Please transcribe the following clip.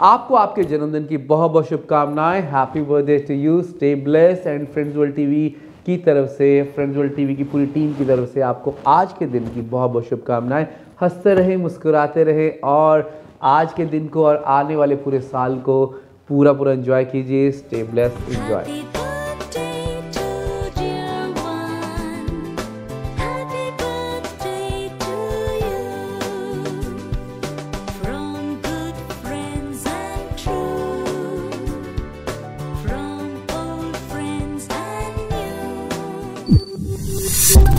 आपको आपके जन्मदिन की बहुत बहुत शुभकामनाएँ। Happy birthday to you stay bless and friends world TV की तरफ़ से फ्रेंड्स वर्ल्ड टीवी की पूरी टीम की तरफ़ से आपको आज के दिन की बहुत बहुत शुभकामनाएँ। हँसते रहें, मुस्कुराते रहें और आज के दिन को और आने वाले पूरे साल को पूरा पूरा एंजॉय कीजिए। Stay bless enjoy Thank you.